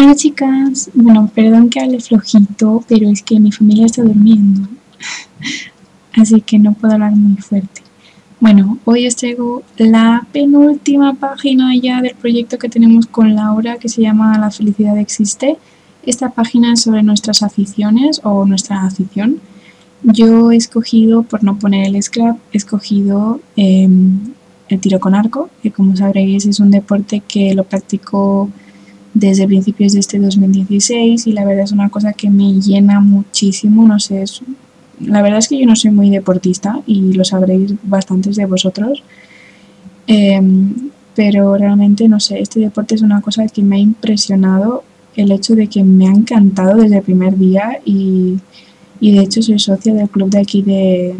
Hola chicas, bueno, perdón que hable flojito, pero es que mi familia está durmiendo, así que no puedo hablar muy fuerte. Bueno, hoy os traigo la penúltima página ya del proyecto que tenemos con Laura, que se llama La felicidad existe. Esta página es sobre nuestras aficiones o nuestra afición. Yo he escogido, por no poner el scrap, escogido em, el tiro con arco, que como sabréis es un deporte que lo practico desde principios de este 2016 y la verdad es una cosa que me llena muchísimo, no sé, la verdad es que yo no soy muy deportista y lo sabréis bastantes de vosotros, em, pero realmente no sé, este deporte es una cosa que me ha impresionado, el hecho de que me ha encantado desde el primer día y, y de hecho soy socia del club de aquí de,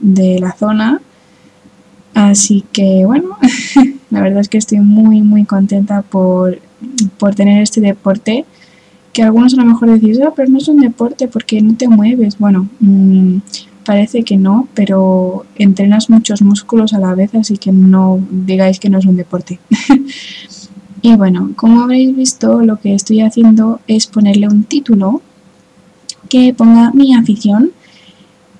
de la zona, así que bueno, verdad es que estoy muy muy contenta por por tener este deporte que algunos a lo mejor decís, ah, pero no es un deporte porque no te mueves. Bueno, mm, parece que no, pero entrenas muchos músculos a la vez, así que no digáis que no es un deporte. y bueno, como habréis visto, lo que estoy haciendo es ponerle un título que ponga mi afición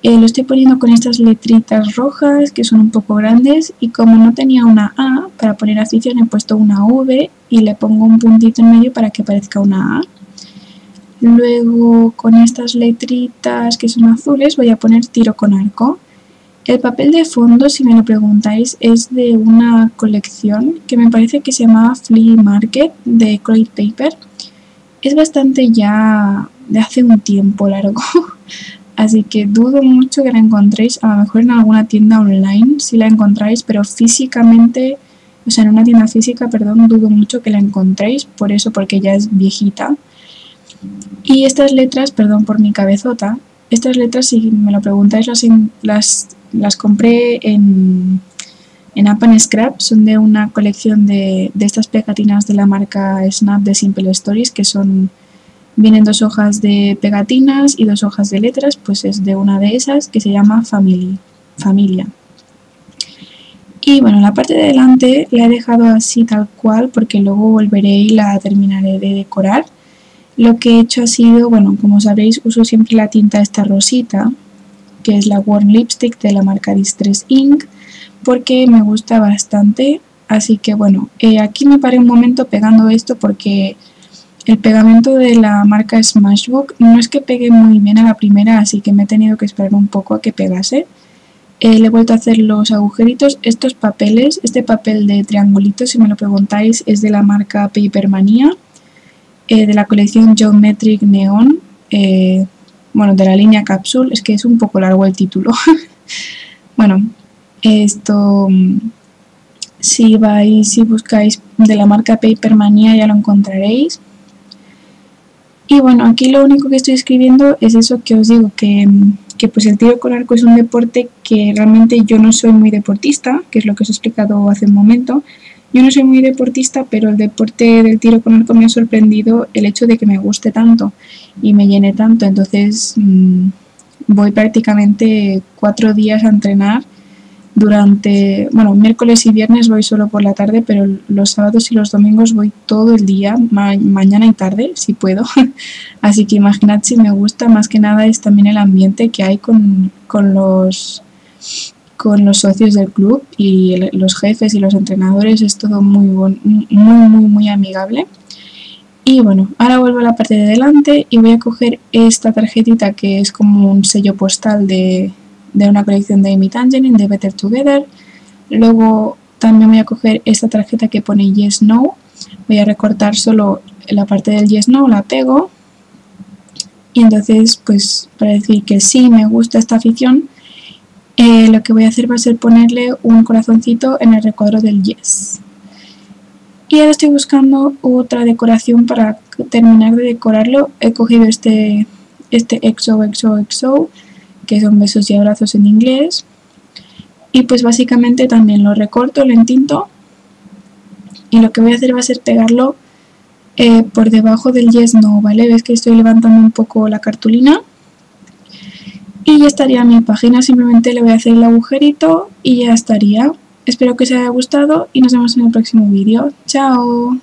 eh, lo estoy poniendo con estas letritas rojas que son un poco grandes y como no tenía una A para poner afición he puesto una V y le pongo un puntito en medio para que parezca una A. Luego con estas letritas que son azules voy a poner tiro con arco. El papel de fondo, si me lo preguntáis, es de una colección que me parece que se llamaba Flea Market de Croyd Paper. Es bastante ya de hace un tiempo largo, Así que dudo mucho que la encontréis, a lo mejor en alguna tienda online si la encontráis, pero físicamente, o sea, en una tienda física, perdón, dudo mucho que la encontréis, por eso, porque ya es viejita. Y estas letras, perdón por mi cabezota, estas letras, si me lo preguntáis, las, las, las compré en, en App Scrap, son de una colección de, de estas pegatinas de la marca Snap de Simple Stories, que son Vienen dos hojas de pegatinas y dos hojas de letras, pues es de una de esas que se llama Family, Familia. Y bueno, la parte de delante la he dejado así tal cual porque luego volveré y la terminaré de decorar. Lo que he hecho ha sido, bueno, como sabréis, uso siempre la tinta esta rosita, que es la Warm Lipstick de la marca Distress Ink, porque me gusta bastante. Así que bueno, eh, aquí me paré un momento pegando esto porque el pegamento de la marca Smashbook no es que pegue muy bien a la primera, así que me he tenido que esperar un poco a que pegase. Eh, le he vuelto a hacer los agujeritos. Estos papeles, este papel de triangulitos, si me lo preguntáis, es de la marca Papermania, eh, de la colección Geometric Neon, eh, bueno, de la línea Capsule, es que es un poco largo el título. bueno, esto, mm, si vais, si buscáis de la marca Papermania ya lo encontraréis. Y bueno, aquí lo único que estoy escribiendo es eso que os digo, que, pues el tiro con arco es un deporte que realmente yo no soy muy deportista, que es lo que os he explicado hace un momento. Yo no soy muy deportista, pero el deporte del tiro con arco me ha sorprendido el hecho de que me guste tanto y me llene tanto. Entonces mm, voy prácticamente cuatro días a entrenar durante, bueno, miércoles y viernes voy solo por la tarde, pero los sábados y los domingos voy todo el día, mañana y tarde, si puedo. Así que imaginad si me gusta, más que nada es también el ambiente que hay con, los con los socios del club y los jefes y los entrenadores, es todo muy, muy, muy, muy amigable. Y bueno, ahora vuelvo a la parte de delante y voy a coger esta tarjetita que es como un sello postal de, de una colección de Amy Tangerine, de Better Together. Luego también voy a coger esta tarjeta que pone Yes No. Voy a recortar solo la parte del Yes No, la pego. Y entonces, pues para decir que sí me gusta esta afición, eh, lo que voy a hacer va a ser ponerle un corazoncito en el recuadro del Yes. Y ahora estoy buscando otra decoración para terminar de decorarlo. He cogido este, este EXO, EXO, EXO que son besos y abrazos en inglés. Y pues básicamente también lo recorto, lo entinto y lo que voy a hacer va a ser pegarlo eh, por debajo del yes no, ¿vale? Ves que estoy levantando un poco la cartulina y ya estaría mi página, simplemente le voy a hacer el agujerito y ya estaría. Espero que os haya gustado y nos vemos en el próximo vídeo. ¡Chao!